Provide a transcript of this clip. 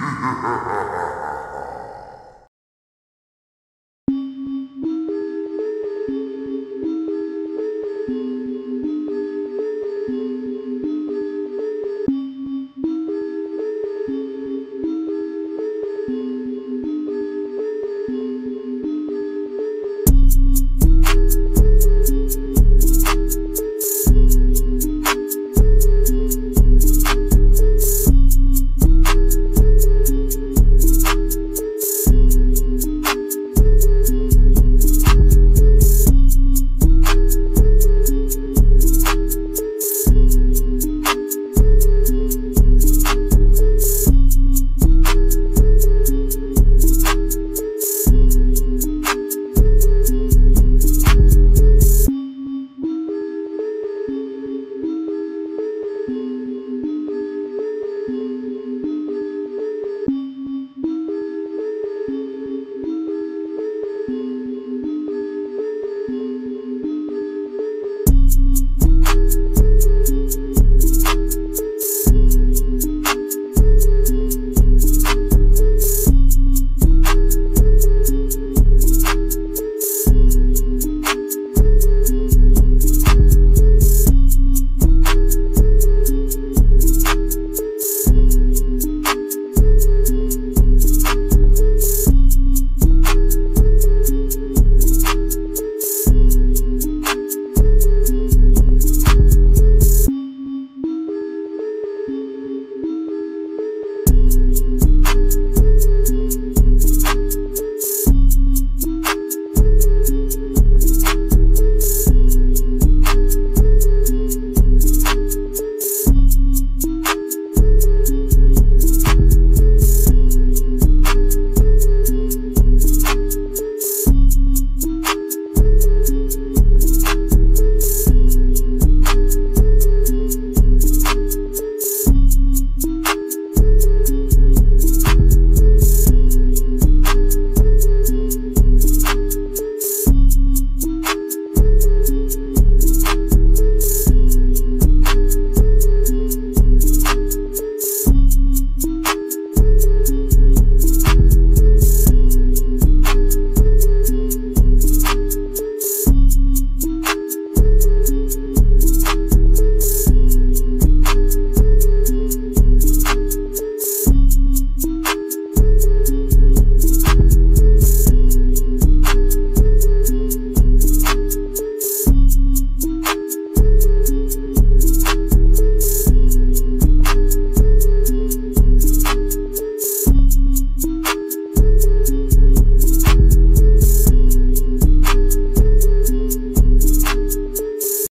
Ha ha ha ha ha!